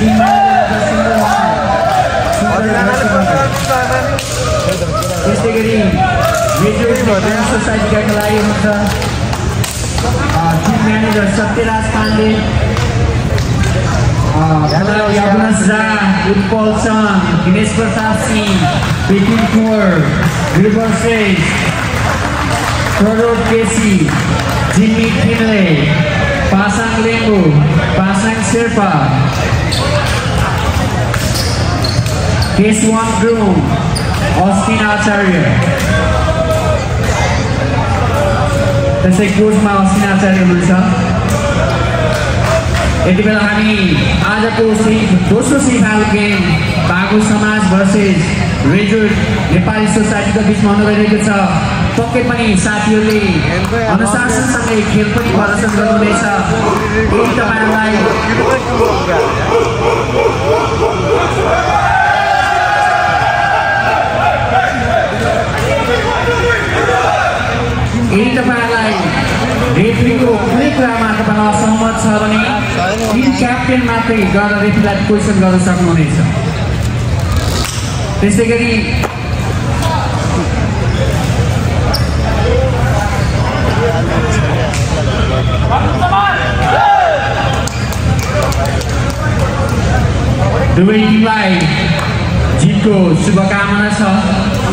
त्यस्तै गरी रेडियो सोसाइटीका खेलाडी हुनुहुन्छ टिम म्यानेजर सत्यराज पाण्डे यमुना झा उत्पल चन्द दिनेश प्रताप सिंह विपिन कुँवर गिरिवर श्रेष्ठ प्ररोड केसी जिम्मी थिनले पासाङ लेम्बु पासाङ शेर्पा केशवान गुरुङ अस्टिन आचार्य त्यसै कोचमा अस्टिन आचार्य हुनुहुन्छ यति बेला हामी आजको सी दोस्रो सिफाल गेम बागु समाज भर्सेस रेजुट नेपाली सोसाइटीको बिचमा हुन गइरहेको छ पक्कै पनि साथीहरूले अनुशासनसँगै खेल पनि प्रदर्शन गर्नुहुनेछ तपाईँहरूलाई यदि तपाईँहरूलाई रेफ्रीको कुनै कुरामा तपाईँलाई असहमत छ भने टिम क्याप्टेन मात्रै गएर रेफ्रीलाई क्वेसन गर्न सक्नुहुनेछ त्यसै गरी दुवै टिमलाई जितको शुभकामना छ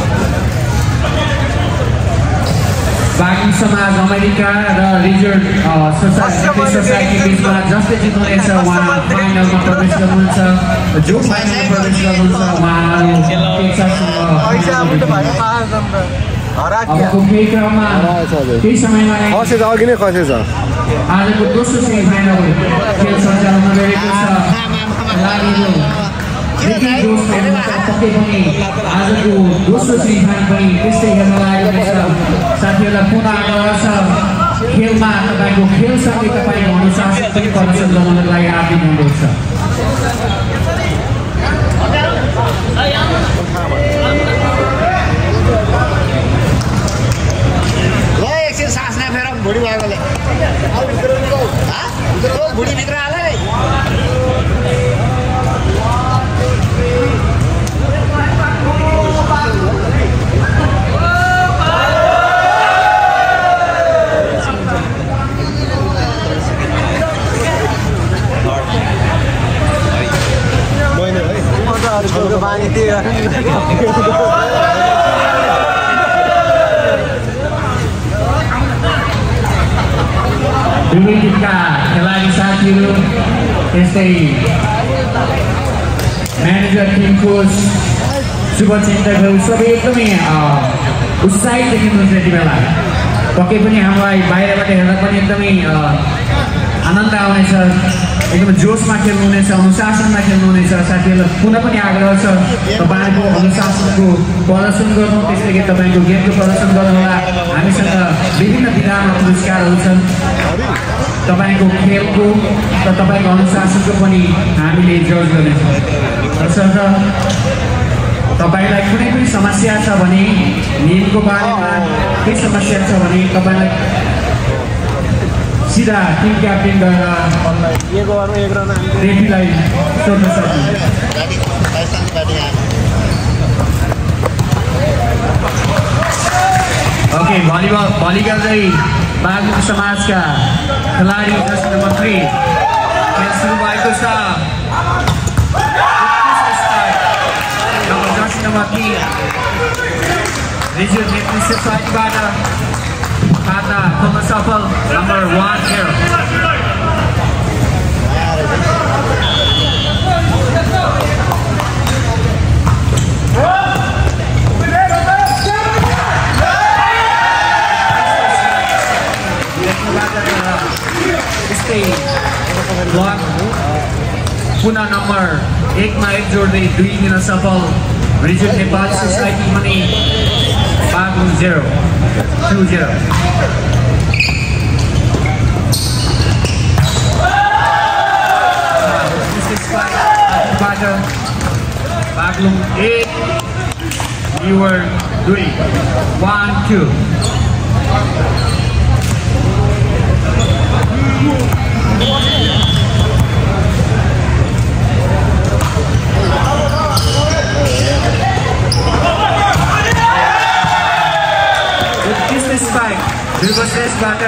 बागुङ समाज अमेरिका र रिजोर्ट सोसाइटी सोसाइटी बिचमा जसले जित्नुहुनेछ उहाँ फाइनलमा प्रवेश गर्नुहुन्छ। जो फाइनलमा प्रवेश गर्नुहुन्छ। उहाँहरू अबको केही क्रममा केही समयमा अघि नै खसेछ। आजको दोस्रो सेमी फाइनल खेल सञ्चालन गरिएको छ। पक्कै पनि आजको दोस्रो फाइनल पनि त्यस्तै हेर्न लागेको छ साथीहरूलाई पुनः आग्रह छ खेलमा तपाईँको खेलसँगै तपाईँको अनुशासन पनि प्रदर्शन गर्नको लागि आदिम हुनुहुन्छ ल एकछिन सास नफेर भुँडी भएकोले भुँडीभित्र हाल है बानी त्यही दुवै टिमका खेलाडी साथीहरू त्यस्तै म्यानेजर टिम कोच शुभचिन्तकहरू सबै एकदमै उत्साहित देखिनुहुन्छ यति बेला पक्कै पनि हामीलाई बाहिरबाट हेर्दा पनि एकदमै आनन्द आउनेछ एकदमै जोसमा खेल्नुहुनेछ अनुशासनमा खेल्नुहुनेछ साथीहरूलाई पुनः पनि आग्रह छ तपाईँहरूको अनुशासनको प्रदर्शन गर्नु त्यसै गरी तपाईँको गेमको प्रदर्शन गर्नुहोला हामीसँग विभिन्न विधामा पुरस्कारहरू छन्। तपाईँको खेलको र तपाईँको अनुशासनको पनि हामीले जज गर्नेछौँ। तसर्थ तपाईँलाई कुनै पनि समस्या छ भने नियमको बारेमा केही समस्या छ भने तपाईँलाई सिधा टिम क्याप्टेन गएर रेफ्रीलाई सोध्न आयो ओके भलिबल भली गर्दै बागलुङ समाजका खेलाडी नम्बर थ्री खेल सुरु भएको छ नम्बर तिन रिजर्भ नेतृत्व Ghana, Thomas Apple, number one here. पुनः नम्बर एकमा एक जोड्दै दुई दिन सफल Religious Nepal Society Money 5020. Magnum 8, you were doing 1, 2. युगोसेसबाट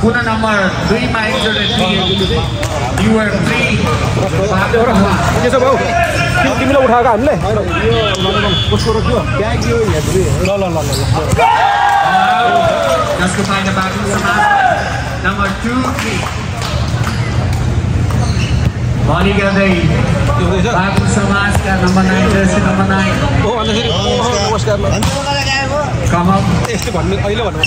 कुना नम्बर दुईमा एकजना दिएको युआर थ्री भाउ तिमीलाई उठाएको हामीले ल जसको पाइना बाटो नम्बर थ्री भनी गर्दै बाबु समाजका number nine number nine Kamal यस्तो भन्नु अहिले भन्नु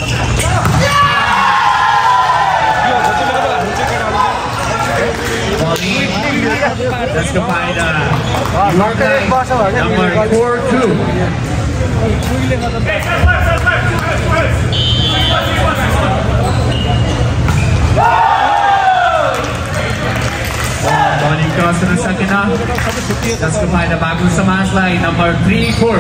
सकेन जसको फाइदा बाबु समाजलाई number three four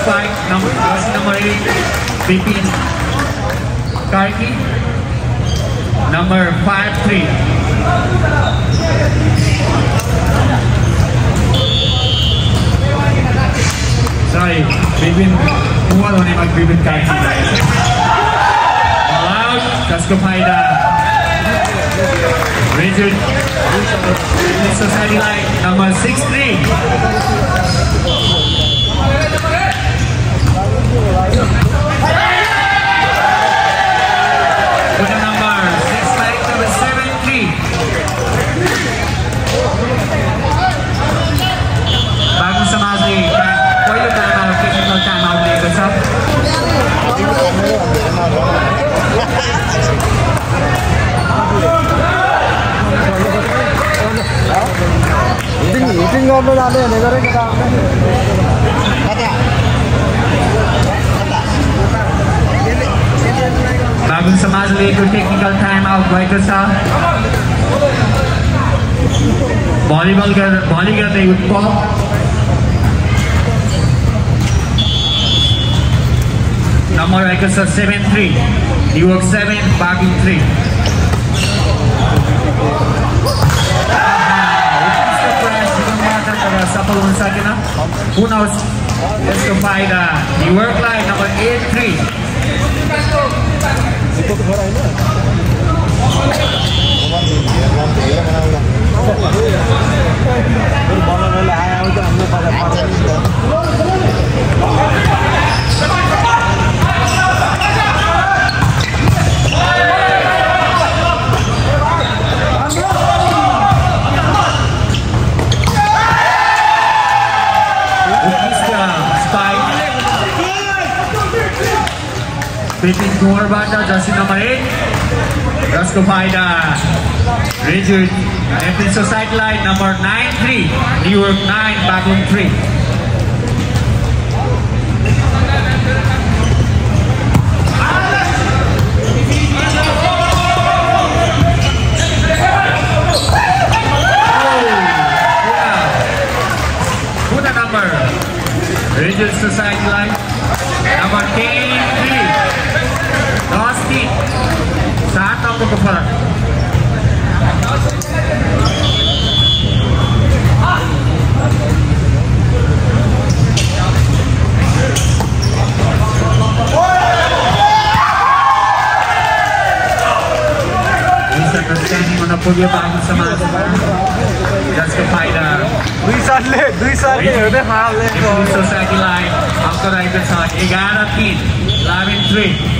spike number jersey number eight, Bipin Karki. Number five three. Sorry, Bipin Kumar होने mag Bipin Karki. out Daskopaida. Rated Society Line number 63. ഇതിന് മീറ്റിംഗ് കൊണ്ടതാണ് നിങ്ങളുടെ Bagus Samaj League to technical time out Vaikusa. Volleyball कर bowling करते युद्ध को Number are 7-3. New York 7, back in 3. Who knows? Let's go by the New York line number eight-three. British cornerback jersey number 8 Roscoe Haida Regent Empty Society line number 93 New York 9 Backroom 3 Regent Society line number 10 सात अङ्कको फरक हुन पुग्यो बाबु समाजमा जसको फाइदा दुई सालले दुई हेर्दै फाल्ने सोसाइटीलाई अङ्क रहेको छ एघार तिन eleven three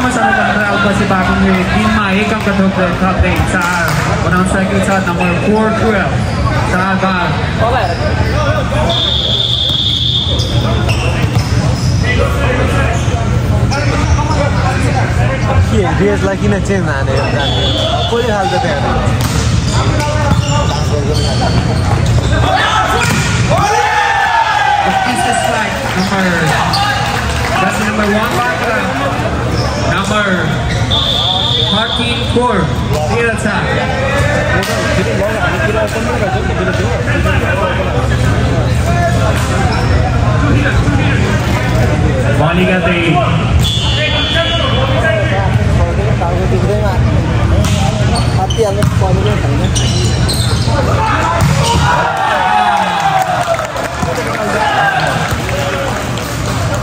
kasama sa nagkakaralba si bagong unit Team Mahik ang katugtog top 8 sa unang second sa number 412 sa Agar. Okay. Yeah, he is like in a team man. Put it halda there. That's the strike number. That's number one. number 13 four clear attack volley गर्दै टाउको दुख्दैमा हात्तीहाल्नु पर्ने छैन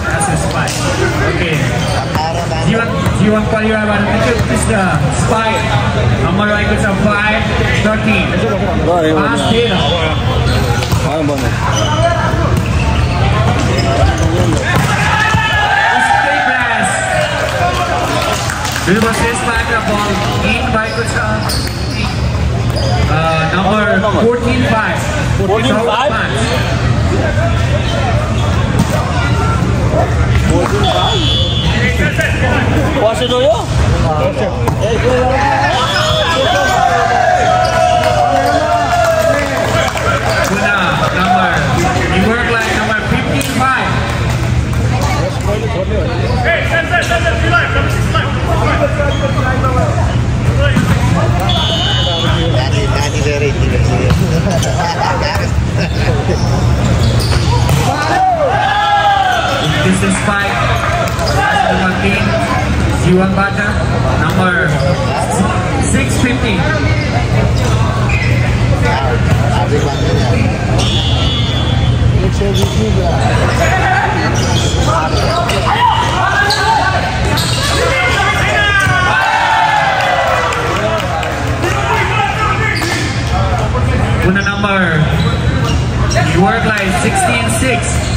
that's a spike okay खाएर दाम जीवन जीवन परिवारबाट निकै उत्कृष्ट स्पाइक नम्बर रहेको छ फाइभ थर्टिन पाँच तेह्र Straight pass. This was his back up ball in भएको छ नम्बर फोर्टिन पाँच 14 Pasa todo yo? Kuna, number, you work like number 55. Hey, send, send, send, send, be live, number This is fight. Human being, number 650. Una number, you work like 16-6.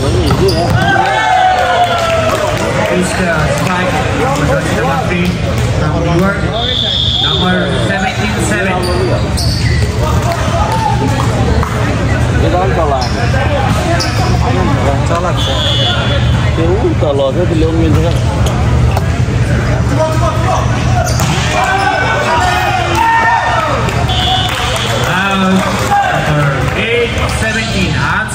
Música Spike, produzida na Free, na New York, number 177. Jalan-jalan. Jalan-jalan. Jalan-jalan. Jalan-jalan. Jalan-jalan.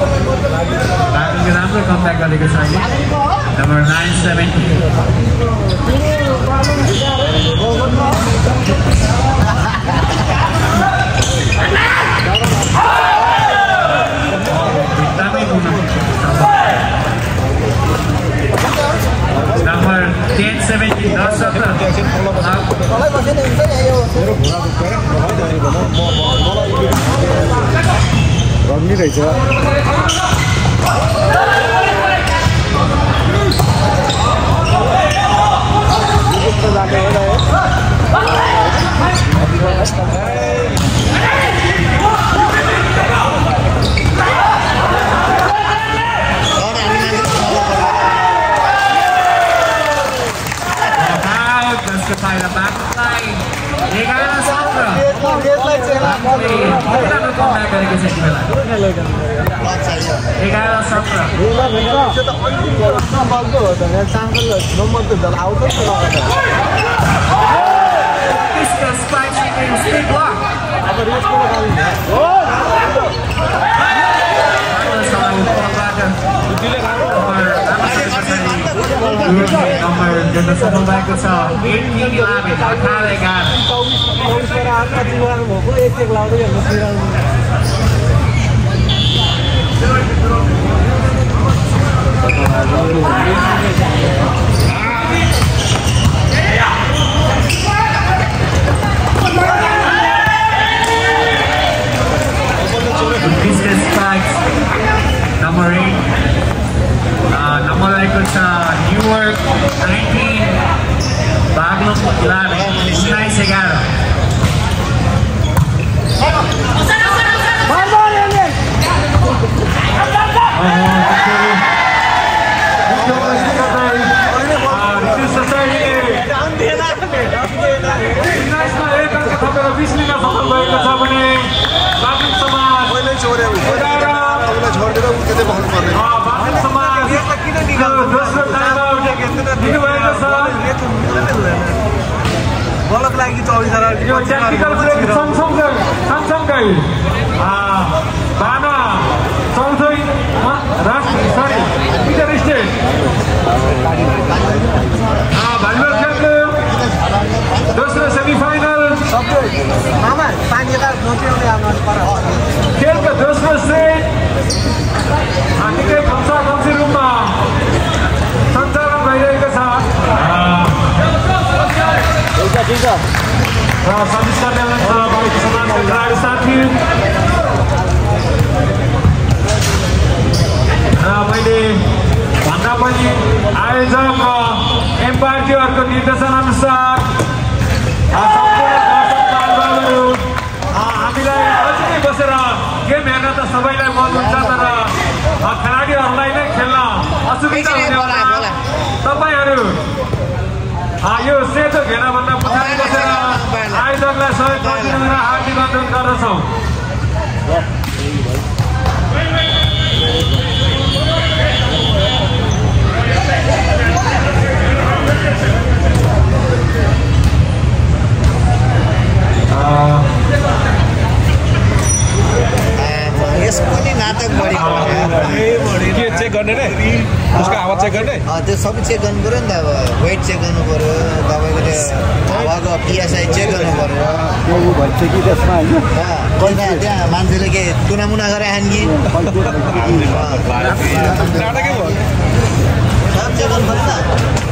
17. बाबुले राम्रो कम्ब्याक गरेको छ अहिले number 9, 17. एकदमै गुण number 10, 17, दस सत्र मान्छे Out, जसको फाइदा बाबुलाई एघार सत्र त्यो त अन्तिम नम्बरको हो त यहाँ चामल आफ्ना भएकोदै हेर्नुहोस् विशेष ನಮ್ಮದಾಯಿಕ ನ್ಯೂ ವರ್ಕ್ ನೈನ್ಟೀನ್ ಬಾಗ್ಲೋ ಇಲಾವೆ ಉನ್ನೈಸ್ ಎಗಾರ छोड़ देगा उनके से बहुत मार रहे हैं लागि दोस्रो नपिआउने आउनु पर खेलको दोस्रो सेट ठिक छ समाजका खेलाडी साथी र मैले भन्दा पनि आयोजक र एम्पायरजीहरूको निर्देशन अनुसार सम्पूर्ण दर्शक बालबालहरू हामीलाई नजिकै बसेर गेम हेर्न त सबैलाई मन हुन्छ तर खेलाडीहरूलाई नै खेल्न असुविधा हुने तपाईँहरू यो सेतो घेराभन्दा पछाडि बसेर आयोजकलाई सहयोग गरिदिनु हार्दिक अनुरोध गर्दछौँ। यसको नि नाटक बढी के चेक गर्ने रे? उसको आवाज चेक गर्ने? त्यो सबै चेक गर्नु पऱ्यो नि त अब वेट चेक गर्नु पऱ्यो तपाईँको त्यो हावाको पिएसआई चेक गर्नु पऱ्यो त्यहाँ त्यहाँ मान्छेले के तुनामुना गरे आएन कि? नाटकै भयो? सब चेक गर्नु पऱ्यो नि त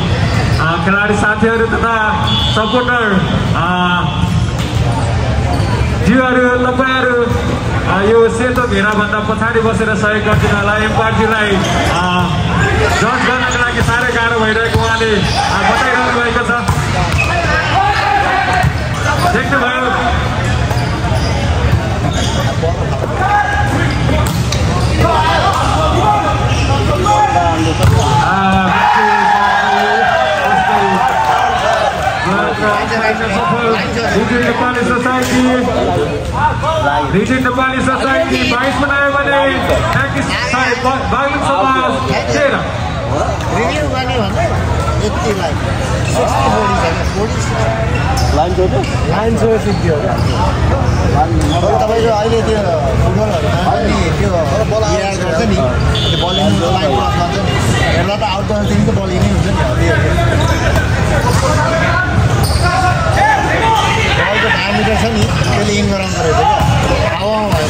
खेलाडी साथीहरू तथा सपोर्टर अ, जीवहरू तपाईँहरू यो सेतो घेराभन्दा पछाडि बसेर सहयोग गरिदिनु होला एम्पायरजीलाई अ, जज गर्नको लागि साह्रै गाह्रो भइरहेको उहाँले बताइरहनु भएको छ देख्नुभयो रिजिन नेपाली सोसाइटी रिजिन नेपाली सोसाइटी बाइस बनायो भने लाइन जोड्यो लाइन सो सिक्यो तपाईँको अहिले त्यो फुटबलहरूमा त्यो गर्छ नि त्यो बलिङ हेर्दा त आउटडोर टिमको बलिङ नै हुन्छ नि बलको डायमिटर छ नि त्यसले इन गराउँदो रहेछ क्या हावामा भयो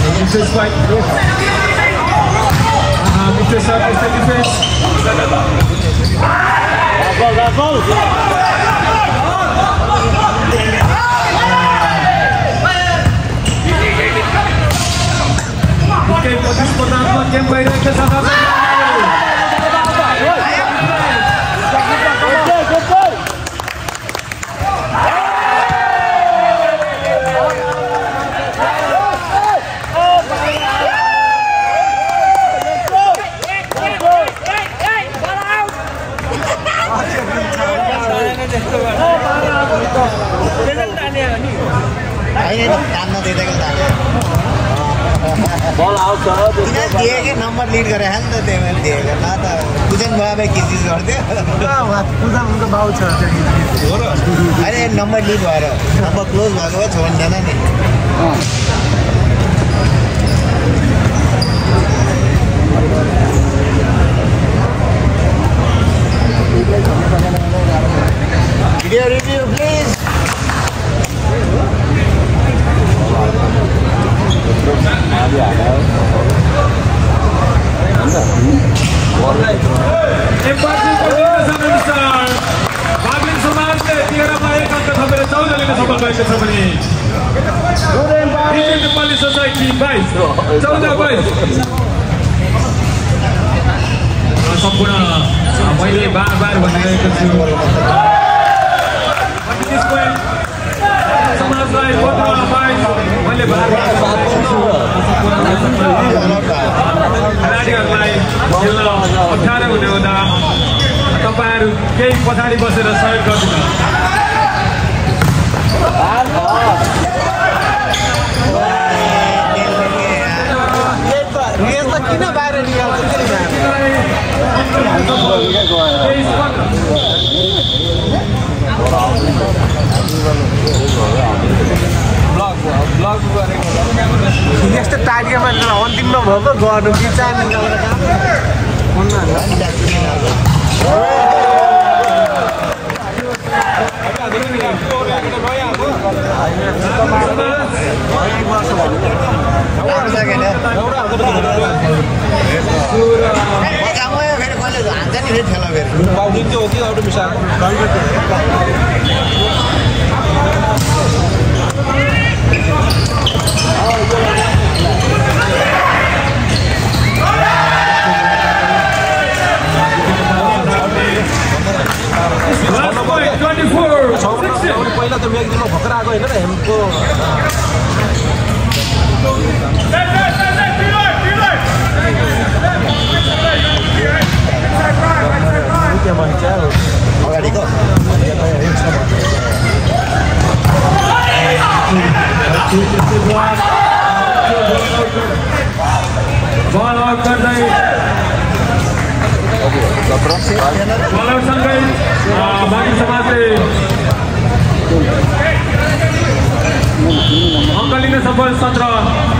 नम्बर सत्र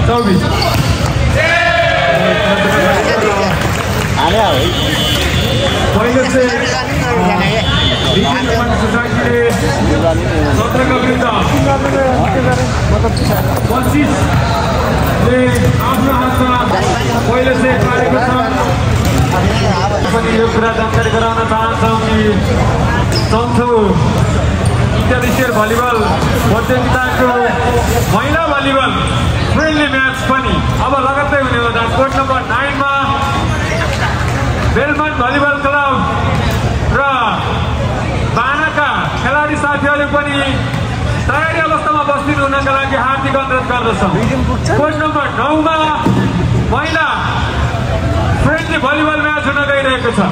चौबिस। पहिलो चाहिँ सत्रको पच्चिसले आफ्नो हातमा पहिलो चाहिँ पारेको छ। पनि यो कुरा जानकारी गराउन चाहन्छौँ कि चौथो इन्टरनेसनल भलिबल प्रतियोगिताको महिला भलिबल फ्रेन्डली म्याच पनि। अब लगत्तै हुने होला कोर्ट नम्बर नाइनमा बेलमन भलिबल क्लब र बानाका खेलाडी साथीहरू पनि तयारी अवस्थामा बस्दिनु हुनका लागि हार्दिक अनुरोध गर्दछौँ। कोर्ट नम्बर नौमा महिला फ्रेन्डली भलिबल म्याच हुन गइरहेको छ।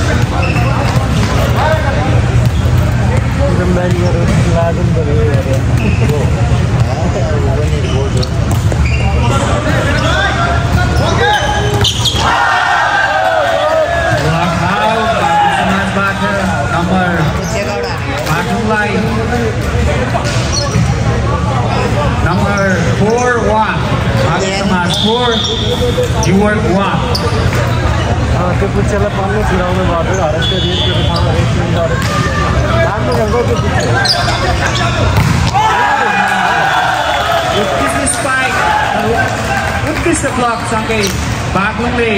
सेभेन अङ्कलिका सफल वान थ्री जिम्मेदारी गरेर लागु पऱ्यो समाजबाट त्यो पुच्छेलाई पल्लो फिराउनु भएको थियो हरेक त्यो रेटको ठाउँमा गरेर राम्रो खालको त्यो पुच्छे ब्लकसँगै बागलुङले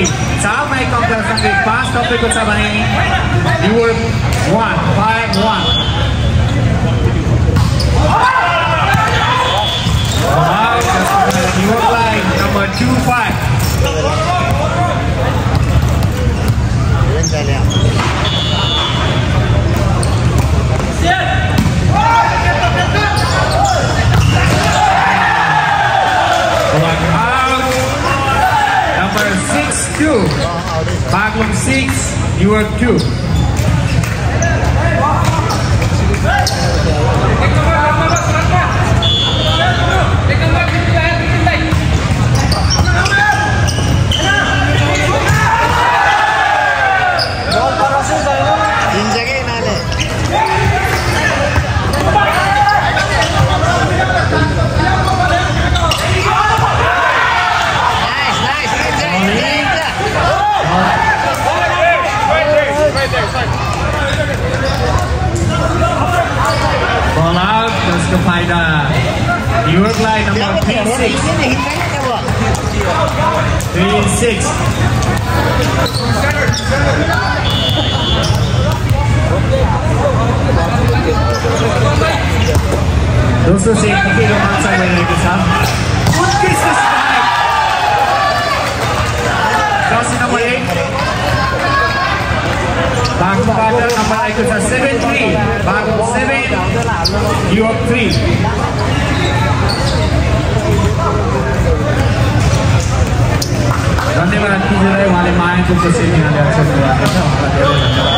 चार माइक अङ्कसँगै पाँच थपेको छ भने one five one number two five 再亮。Number 6-2 Bagong 6 You are 2 York line number three six, three six. दोस्रो सेट निकै रोमाञ्चक भइरहेको छ उत्कृष्ट strike. Jersey number at बागबाट number आएको छ सेभेन थ्री बागो सेभेन युवक थ्री धन्यवाद दिदीलाई उहाँले मायाको एक्सेस गर्नुभएको छ धेरै धन्यवाद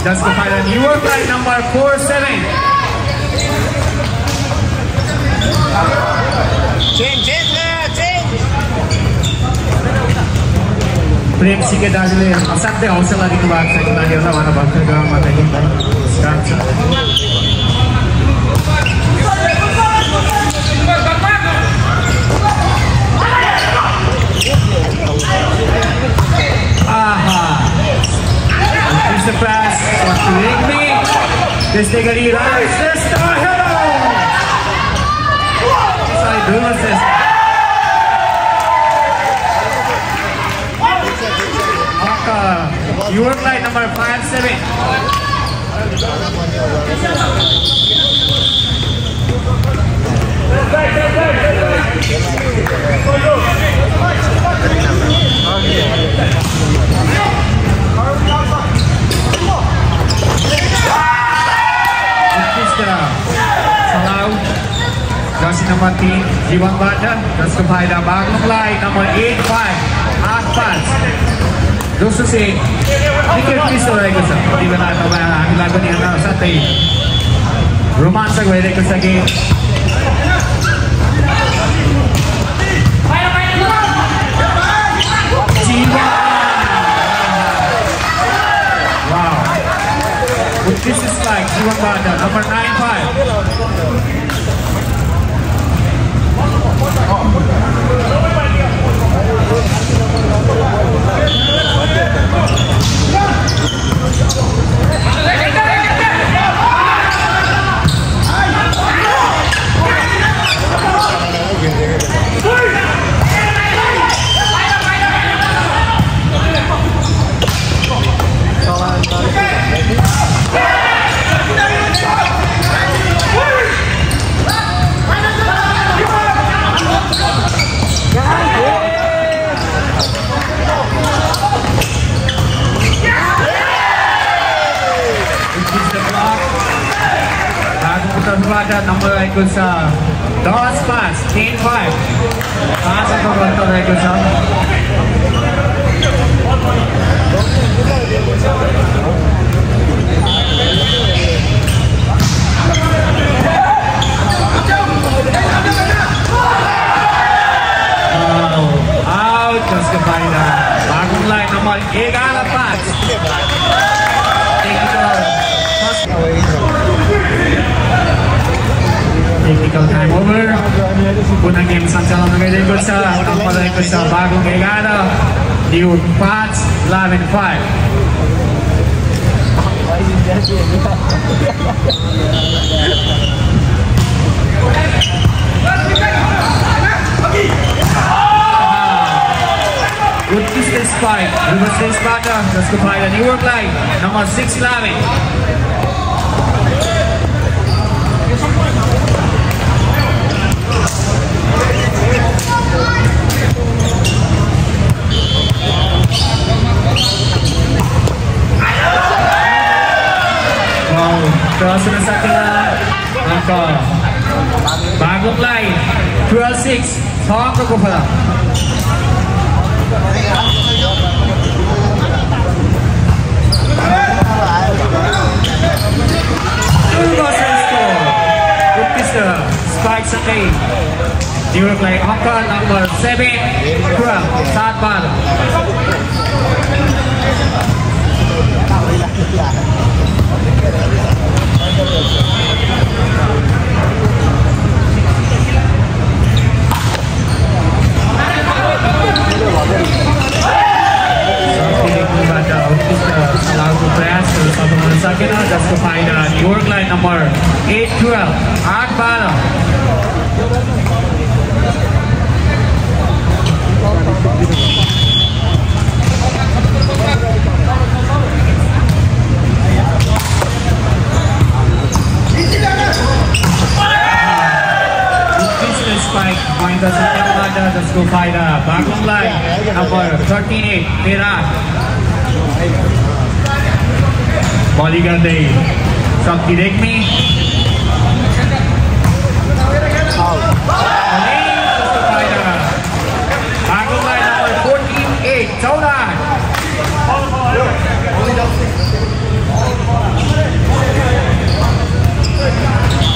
आउट जसको फाइदा युवक लाइन नम्बर फोर सेभेन प्रेम सिके दाजुले असाध्यै हौसला दिनुभएको छ कि नानीहरूलाई उहाँलाई भर्खर ग्राउन्डमा देखिँदा gives the pass to Rigby. This nigga Elias Nesta, hello! Sorry, Bruno Nesta. You work like number five seven. जीवनबाट जसको फाइदा बागलुङलाई नम्बर एट फाइभ आठ पाँच दोस्रो पिस्तो रहेको छ यति बेला तपाईँ हामीलाई पनि हेर्न साथै रोमाञ्चक भइरहेको छ कि Let's go. Kata number ikut sa Dos Pas, Chain 5 Pasok ko kontor ikut sa Jump! Genau. Alkas Gebeiner. Wagenlein nochmal, egal Platz. Technical. Technical time over. Unang game sancalan ng galing ko sa ko sa bagong egana. New Pats, 11 and 5. Gut ist es bei, über das Partner, das Gebäude in Uruguay, Nummer 6 Slavic. Wow, terus menesak kita. Maka, bangun lagi. 12 6 정확한 곱하다 Ulgosen score. Good pistol Strikes again New play number 7 Kurang Sadman Thank you. Sakina, that's the final. New York line number 812, 812. Spike point दस दस को फायदा बागुमलाई number thirty at तेरा बॉली गर्दै शक्ति रेग्मी बागुमलाई number forty eight चौदह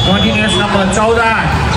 continuous number चौध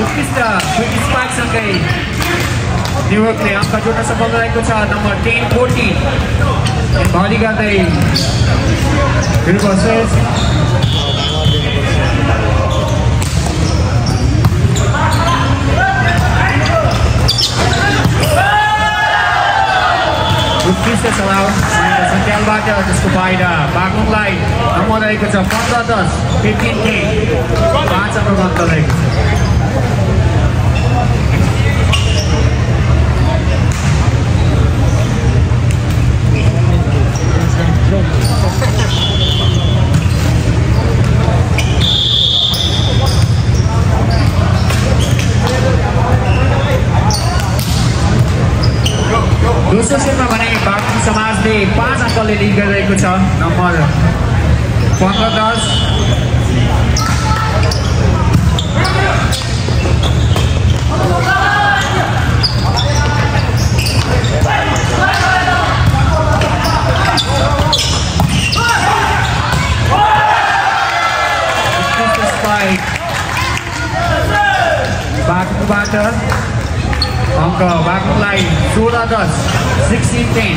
उत्कृष्ट क्विक स्पाइकसँगै न्युयोर्कले जोड्न सफल रहेको छ नम्बर टेन फोर्टिन भरि गर्दै रिभर्सेस उत्कृष्ट चलाउ सङ्ख्यालबाट त्यसको बाहिर नम्बर रहेको छ पन्ध्र दस फिफ्टिन टेन पाँच अन्तर रहेको छ दोस्रो सेटमा भने बागुङ समाजले पाँच अङ्कले लिड गरिरहेको छ नम्बर पन्ध्र दस बागुङबाट अङ्क बागुङलाई सोह्र दस सिक्सटिन टेन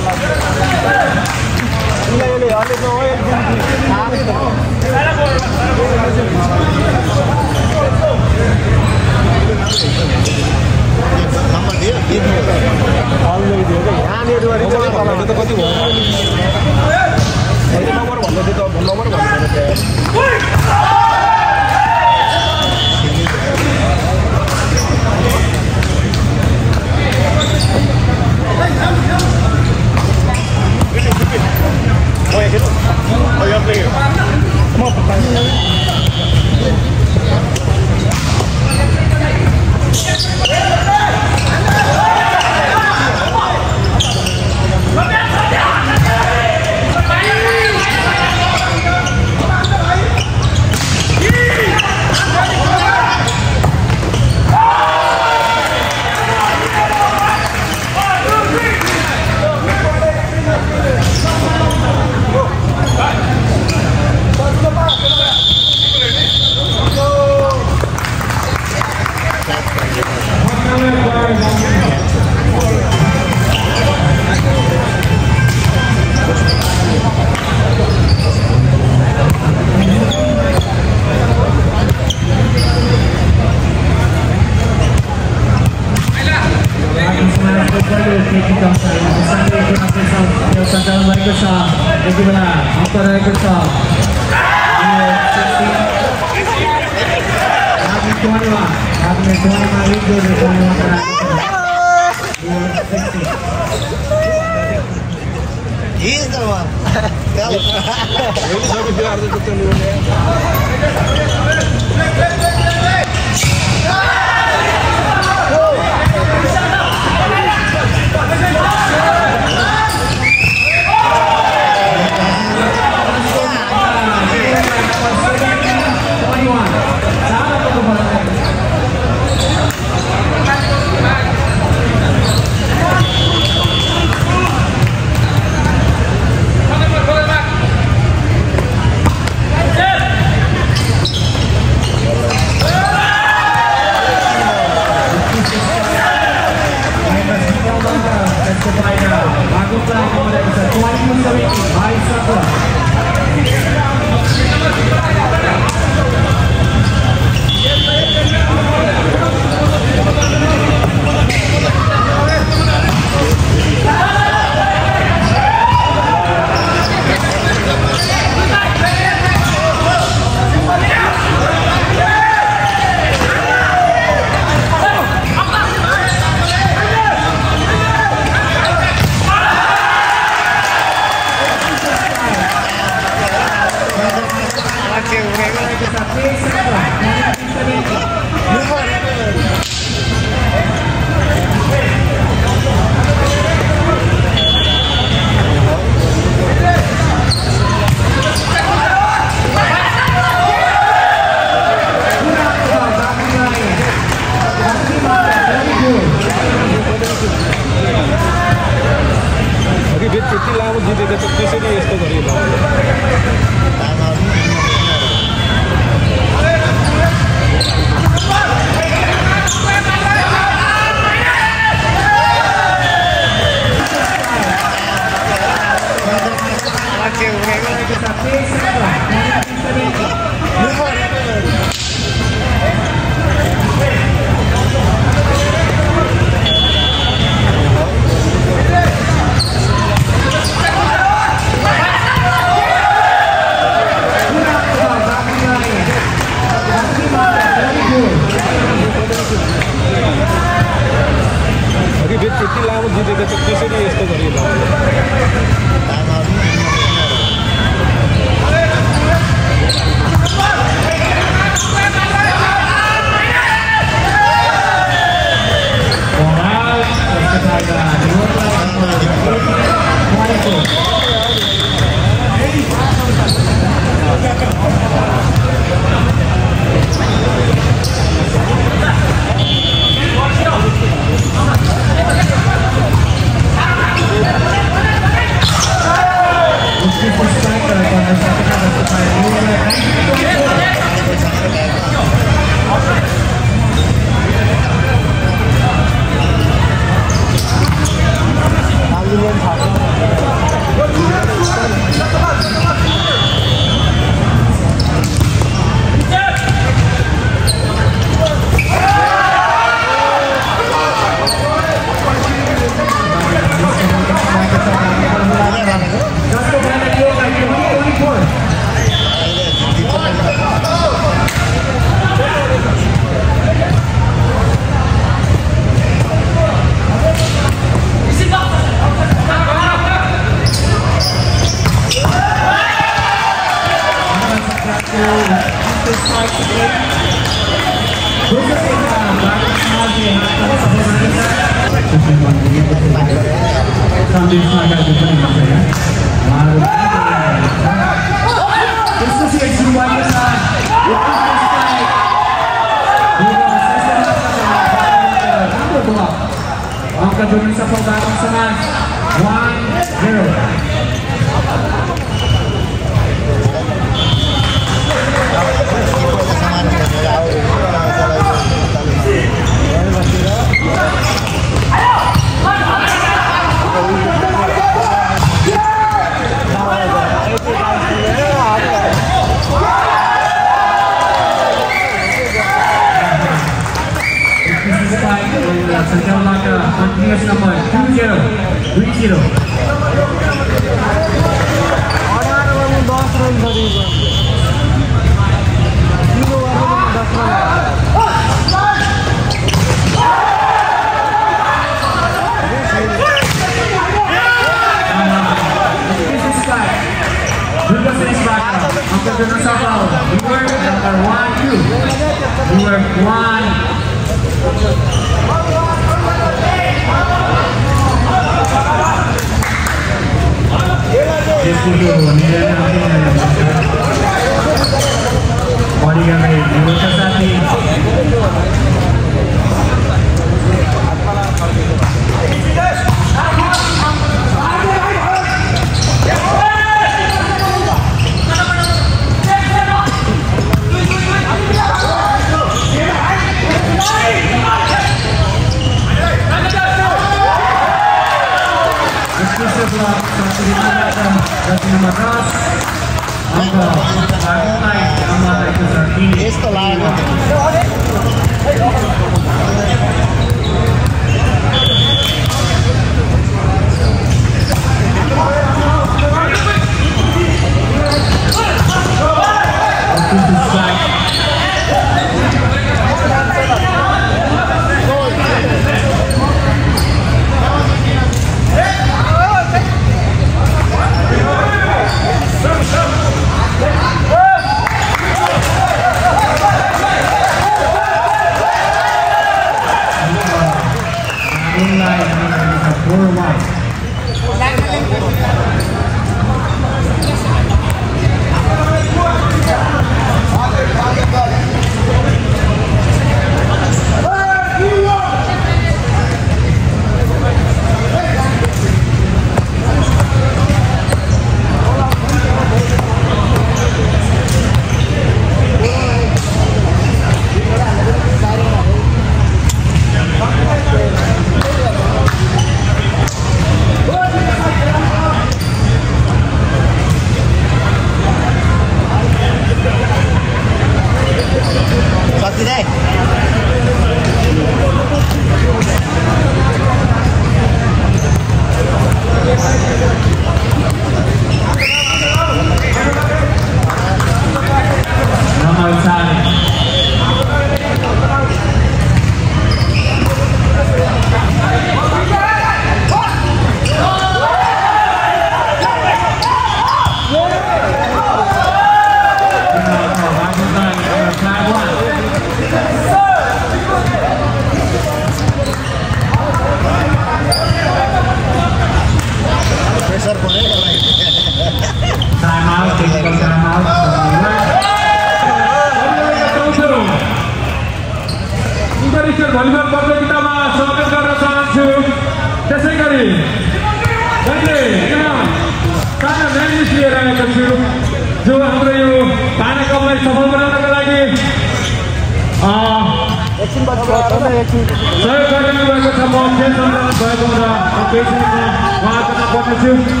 아트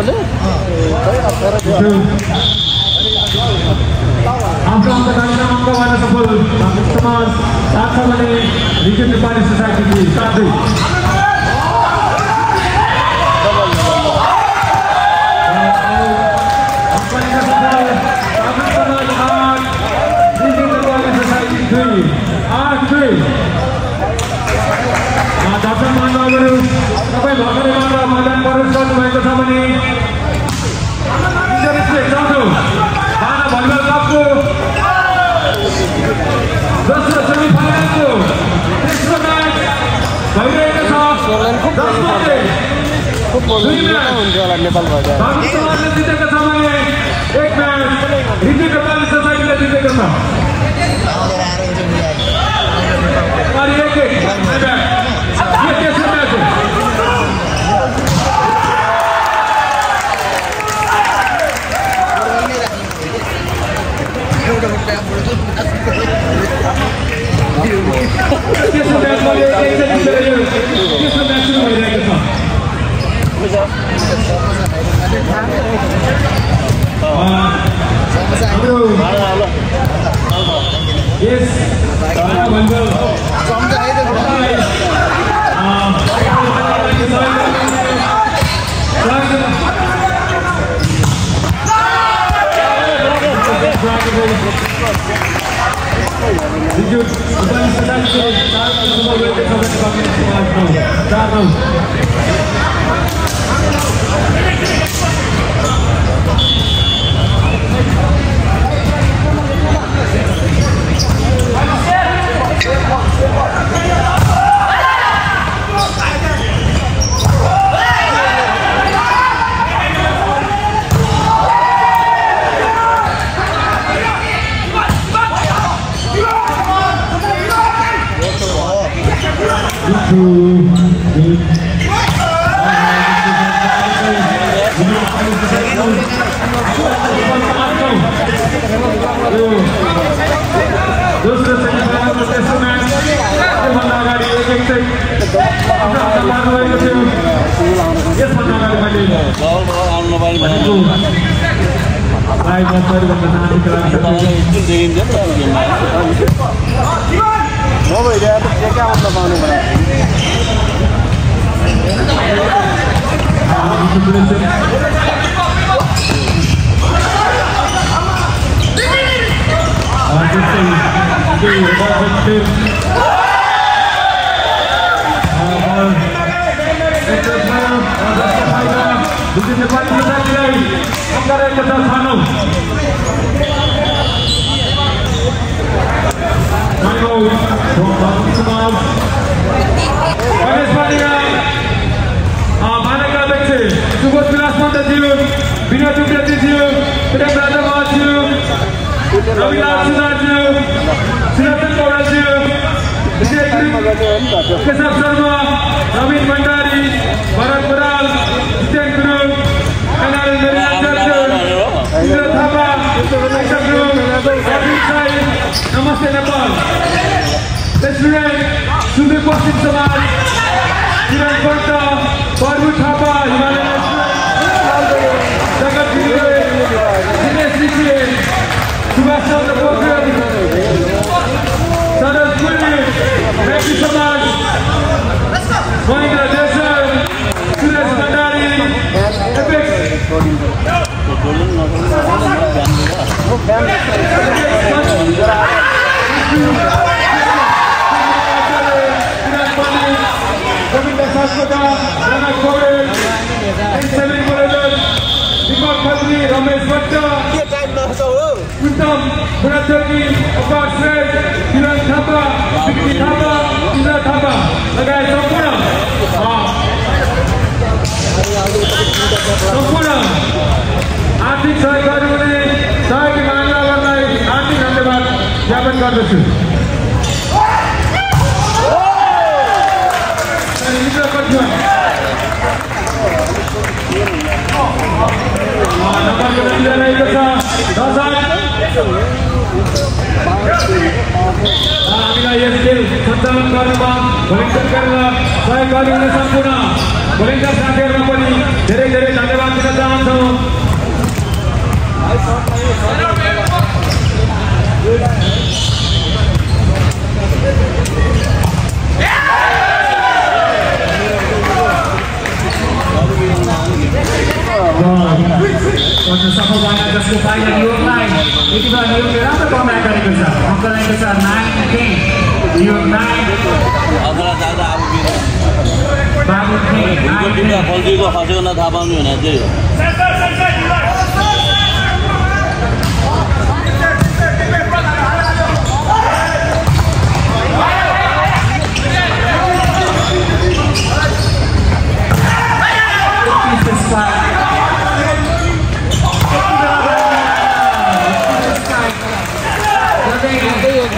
কলে সফল সমাজ সাথে মানে রিজেন্ট পানি সোসাইটি दस सेमीफाइनल को तीसरा मैच कविरे के साथ दस बजे नेपाल जितेका सामान्य एक म्याच हिंदी नेपाली सोसाइटीले जितेको छ अनि एक एक म्याच हो Yes. Prager Bowl. Did you study selection? Darnold, you know where they come from. Darnold. Step up, step up, step up. सफल भएन जसको फाइदा कमाइ गरेको छ नाइन नाइन नथाहा पाउने हो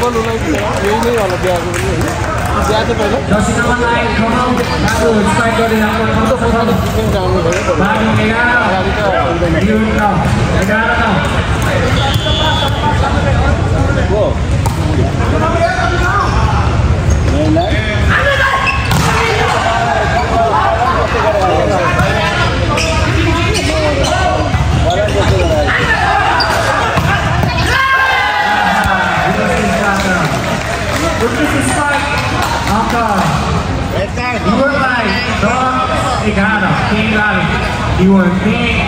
बल उसलाई यही नै होला बिहाको पनि होइन बिहा पहिला Lucas Stark. Aka. You were like, dog, they got. King got. You were king,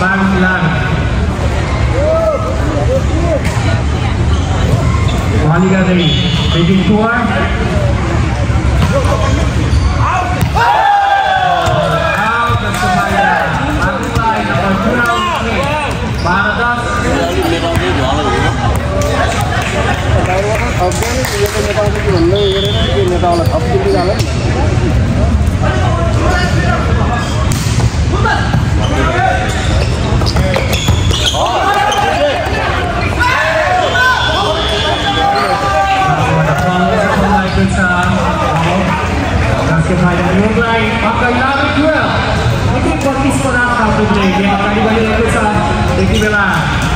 Bobby got him. Wali got him. They did four. थप्दैन यो त नेपालको के भन्दै गरेन त्यो नेताहरूलाई थप्किँदै जाँदैन Testo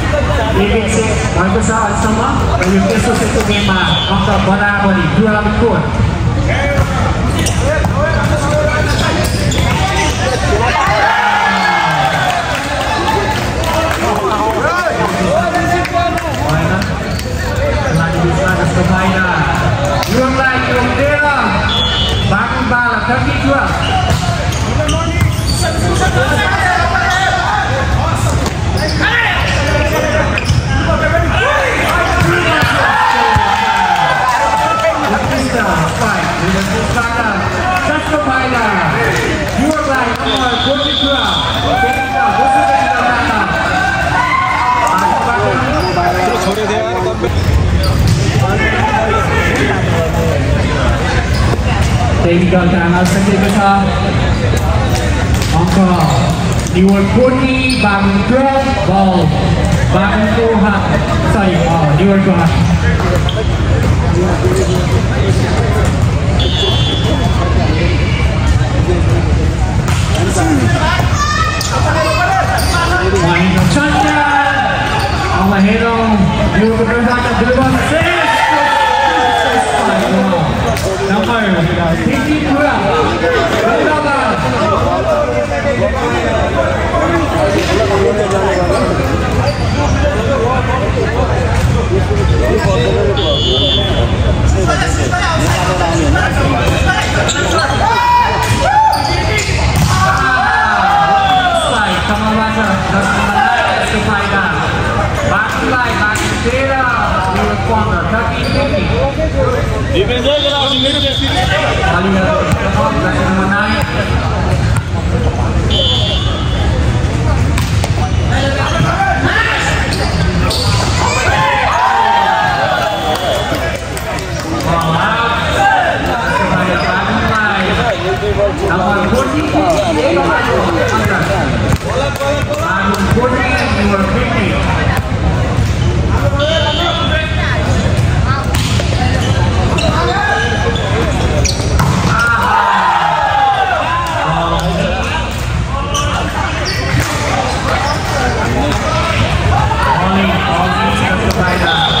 EBS Microsoft Sama e o questo sento mema Maka Bona Bali Dua Lampur Luang lai luang bala kaki dua Kita tinggalkan sekali besar Angka diwarkuni Bangkrut Ball Bangkuhan Sorry, oh, diwarkuhan 모두 많이 감사합니다. 아마 해롱 여러분을 하나 들어봤어요. 정말 대기구야. 그러다가 Let's go. Defensor geral, primeiro descido. Olá. Right now.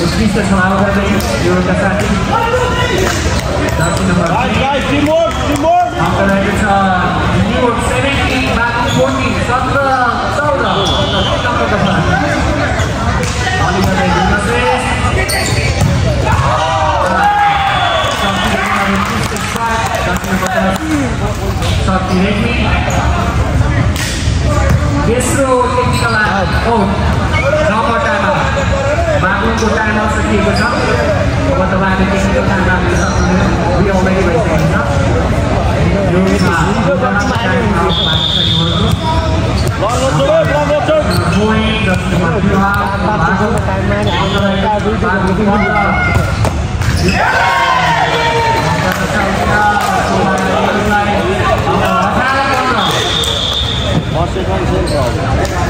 Musíte návrhy Jurka Sati. Další number. Guys, guys, three more, three more. After that, it's uh, New York 70, back to 40, Sandra Saura. Oliver Iglesias. Sakti Reddy. Desro bagong punta ng sa Tigo Shop. Kung matawagan din ito na namin sa We already were saying up. Yung mga mga tayo ng para sa Euro. Long long turn, long long turn. Join the Matila Bago Bago Bago Yeah! Washington Central.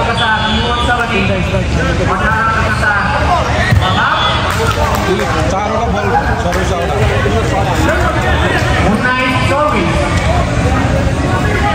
कता निमोन छ भने अठारमा कता चारवटा बल service उन्नाइस चौबिस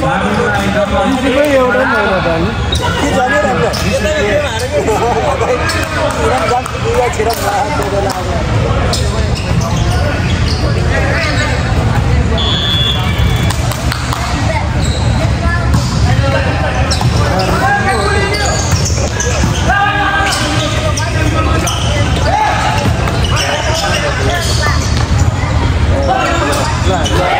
Chị mới yêu đến đây là bệnh Chị cho biết em rồi Chị cho biết em rồi Chị đang dám Chị ra chị đang làm Chị đang làm Right, right.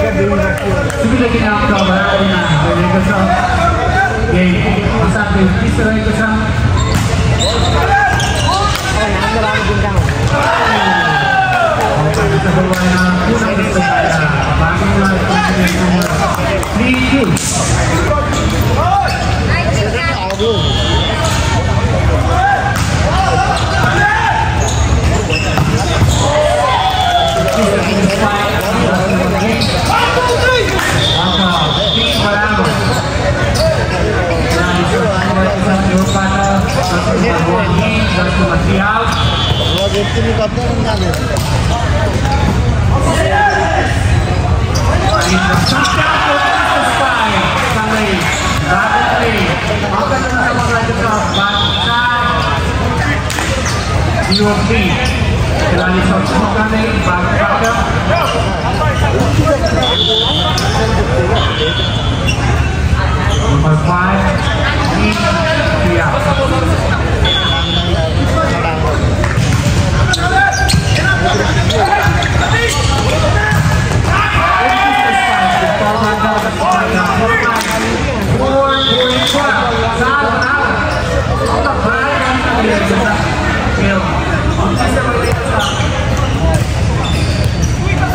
फाइनलमा पुग्नेछ र एक बाबुले हात पार्छ Aí, como você consegue यहाँ कोही तर यसो हुन्छ नि के हो UOB telah disaksikan dari Bangkaka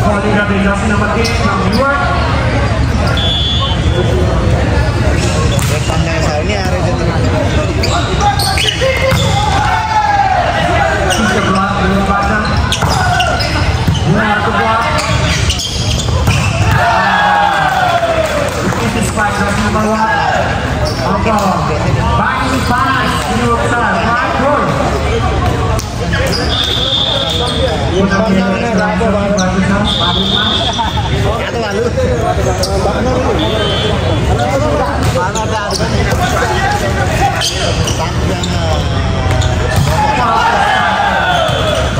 Koordinasi nomor 3, nomor 2. Pertandingan ini hari ini kedua belum pasang bunga kedua ini spike dari nomor one Oke, baik panas menurut saya, baik gol. Mana ada?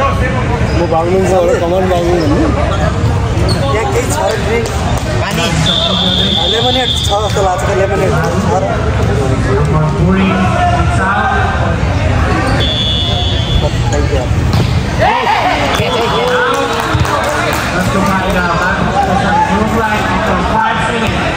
म भाग्नु कमान भाग्नु भन्नु त्यहाँ केही छ drink छ जस्तो लाग्छ लेमनेड छ र Let's go back now. Back to the side. Move right after five seconds.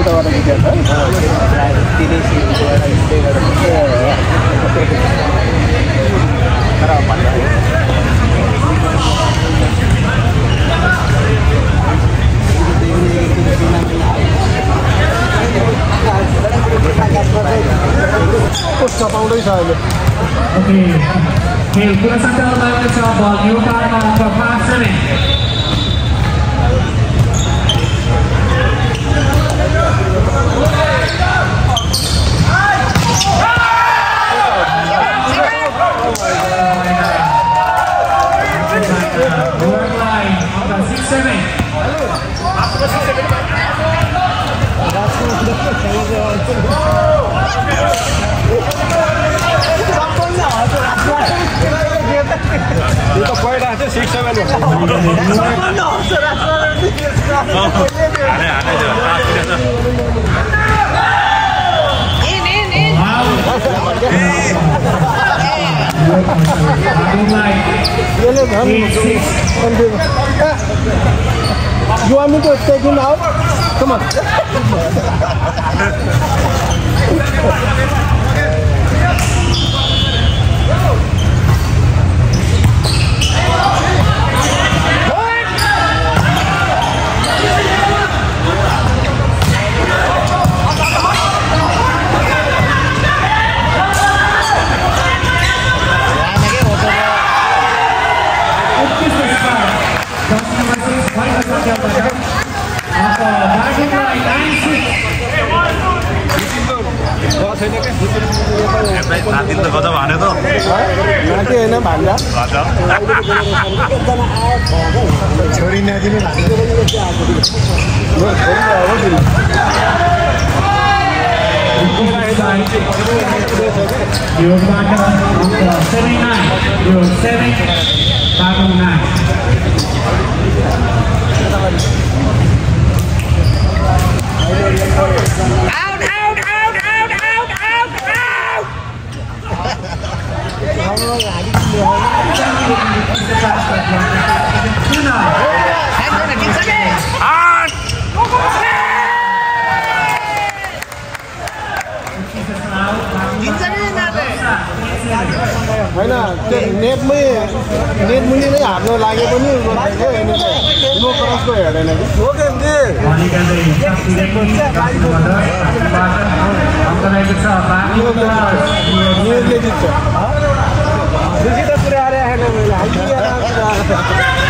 उताबाट निकाल्छ कस्तो पाउँदैछ अहिले Okay. खेल पुरा सञ्चालन भएको छ बल यो पारमा अङ्क पाँच सेभेन Six seven. यो त पहिला चाहिँ सिक्स सेभेन यसले झन् confuse You want me to take him out? Come on. साथी त गजब हान्यो त माथि होइन भान्डा छोरी नदिनु You're back on 79. You're 302 Out, out, out, out, out, out, out Không, nó lại đi nhiều hơn Thứ nào? Sáng nữa là chính xác đi À! Chính xác đi nào! रोयो क्या रोयो क्या ल ल ल यो जम्दैन हामीहरू सँगै हिँड्नु पार्नु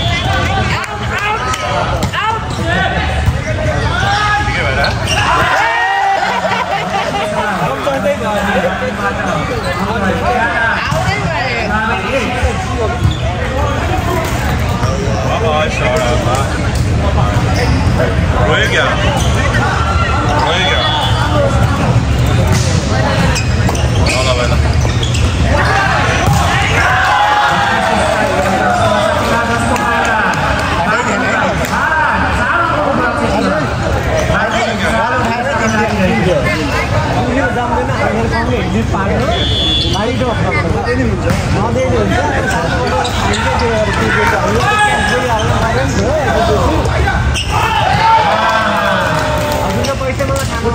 अरू के के हामीले त हाल्नु पारेन नि हो हजुरको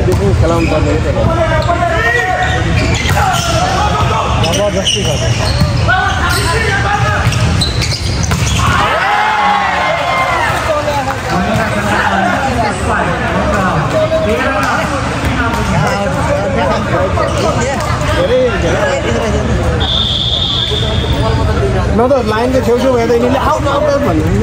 होला खेलाउने पर्ने जबरजस्ती गर्छ न त लाइनको छेउछेउ हेर्दा यिनीहरूले आउट आउट आउट भन्नुहुन्छ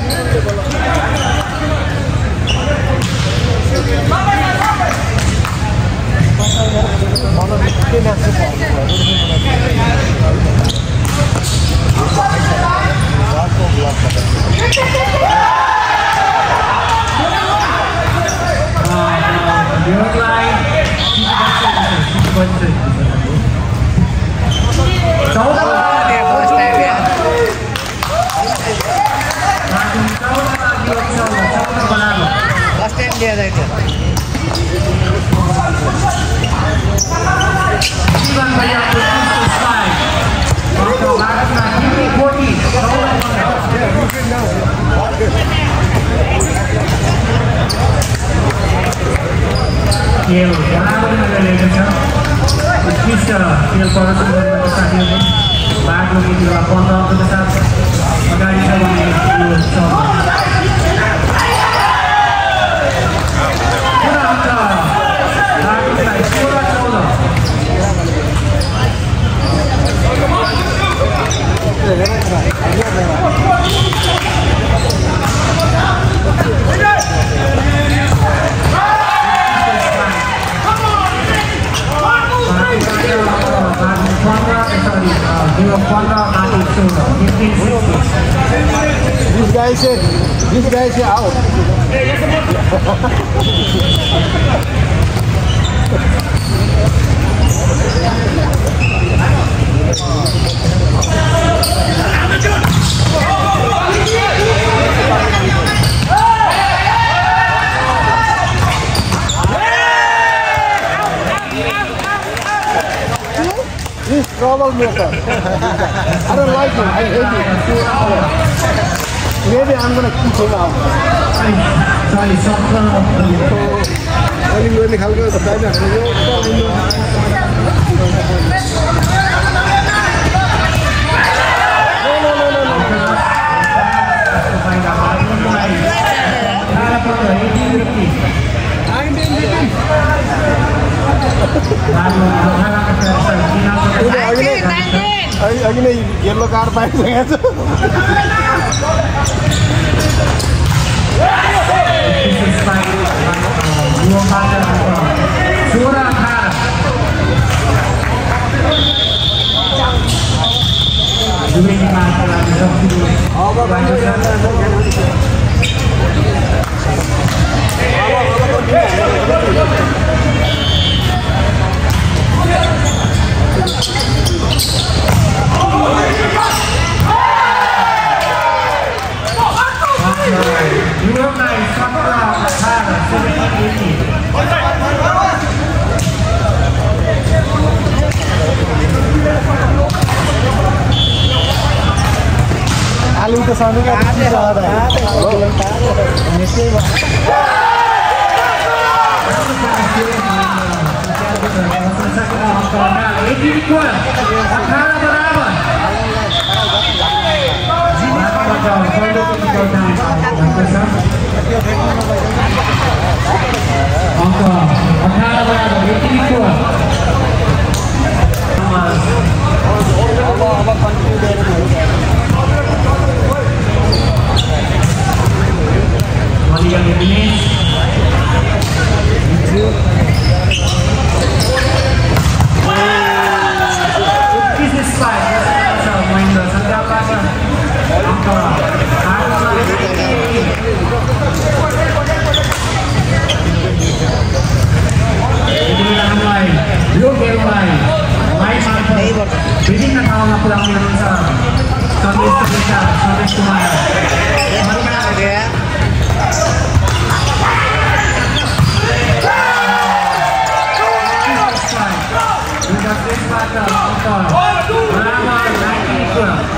Corner Edinho Akara Baraba Baraba Baraba Corner Corner Encore Akara Baraba Edinho Allah Allah Maria Menezes Oh! Bravo.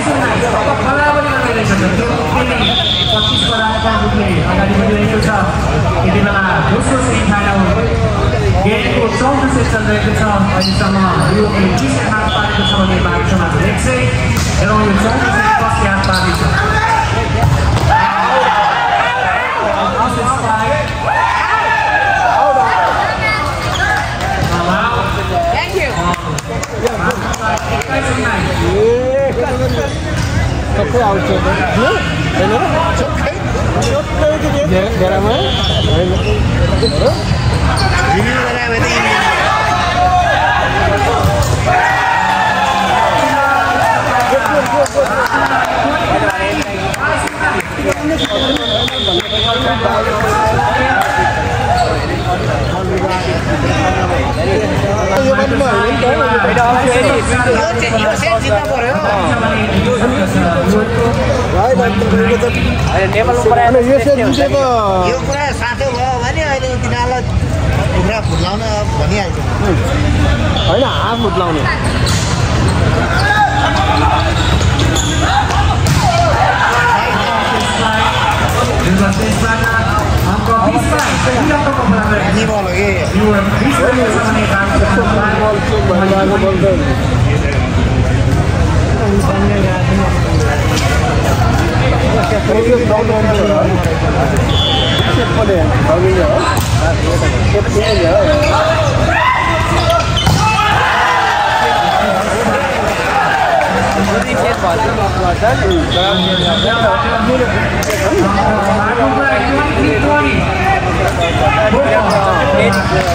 Dengan mereka. Ini पच्चिस बराबरका रूपले अगाडि बढिरहेको छ बेला दोस्रो गेमको चौथो रहेको छ अहिलेसम्म बिस हात छ भने एक सय यो छ सबै आउँछ होइन घेरामा यो पनि होइन यो सेट जितेको यो कुरा साँचो भयो भने अहिले तिनीहरूलाई खुट्रा फुत्लाउन भनिहाल्छ होइन हाफ फुत्लाउने 2 ball lagi. Hãy subscribe cho kênh Ghiền Mì Gõ Để không bỏ lỡ những video hấp dẫn Thanks.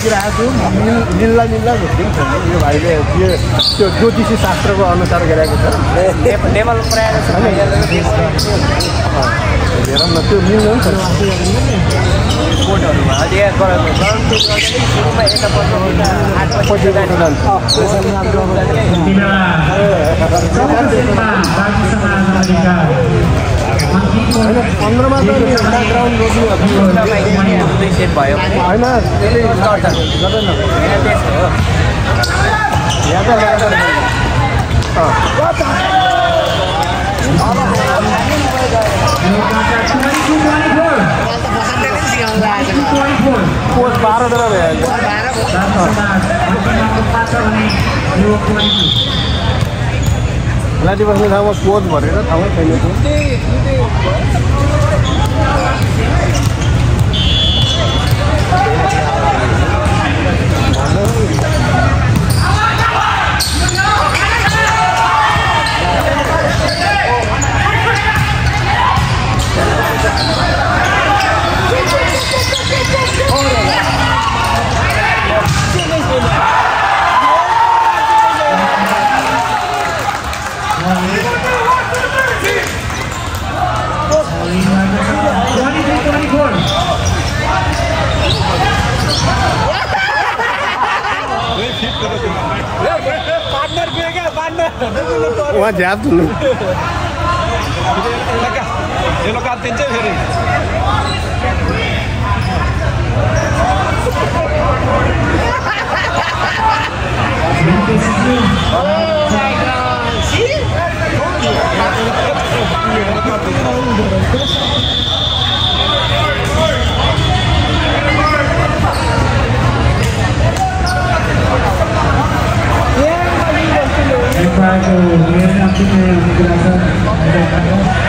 लागिरहेको छु मिल मिल्ला मिल्ला जस्तो पनि छ यो भाइले त्यो त्यो ज्योतिषी शास्त्रको अनुसार गरेको छ। हेरौँ न त्यो मिल्नु नि पन्ध्रमा होइन गर्दैन यहाँ हो भयो लाटी बस्ने ठाउँमा पोज भरेर ठाउँमै छैन उहाँ Wah jatuh lu. काटिन्छ फेरि Ricardo viene aquí de migración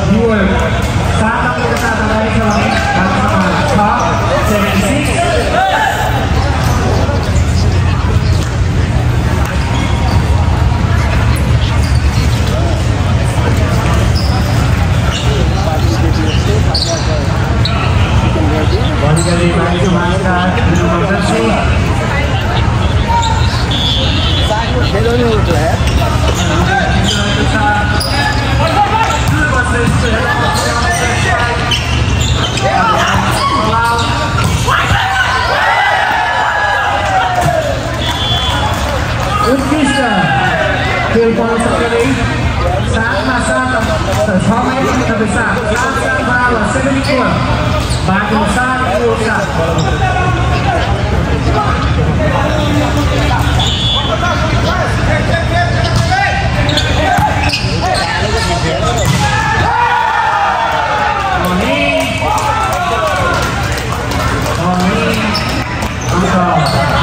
머리까지 많이 좀 합니다. 김준범 선수. 싸고 대전이 올 거예요. 오케이 시작. 대전 선수들이 saat masa transforma isso na cabeça passa bala sempre de cor bagunçar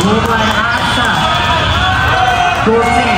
Uma raça, doce.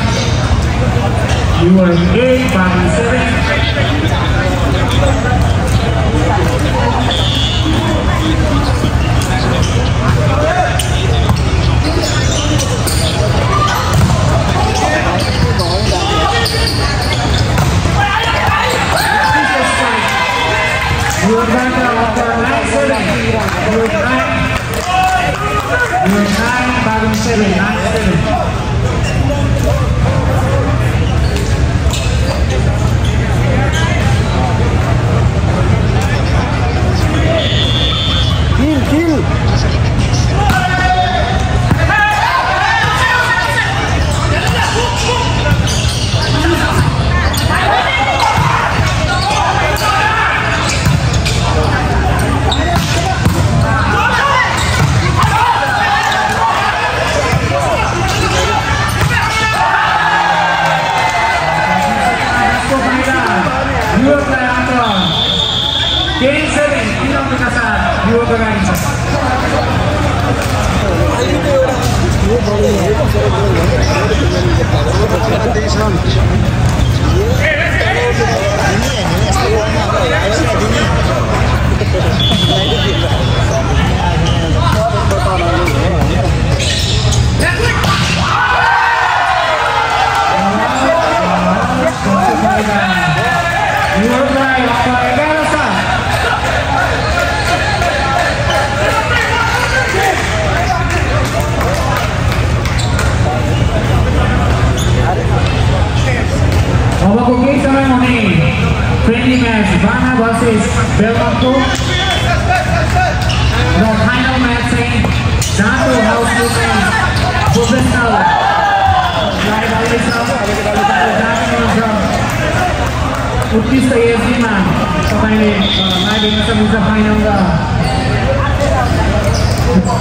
người đi bằng xe buýt Vườn Anh bằng xe đẩy Vườn Anh Vườn Anh bằng kill. Quem será? बता friendly match बाना versus बेलमनको र final match चाहिँ जाँतो हाउसको चाहिँ professional live आउँदैछ जानुहुन्छ उत्कृष्ट एसडीमा तपाईँले हेर्न सक्नुहुन्छ फाइनल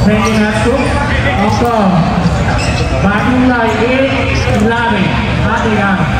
फ्रेन्डली म्याचको अङ्क बाटुङलाई एक इलेभेन आठ एघार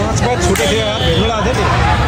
Let's go to the here.